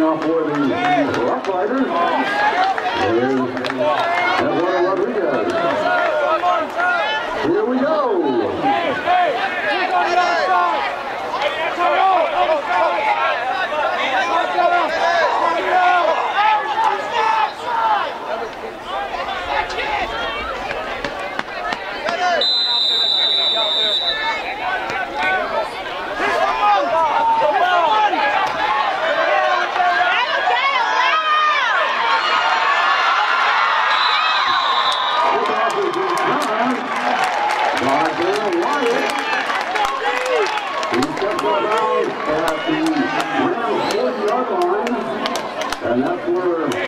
now for the Rock Riders Rodriguez. Here we go. At the Rams 40-yard line. And that's where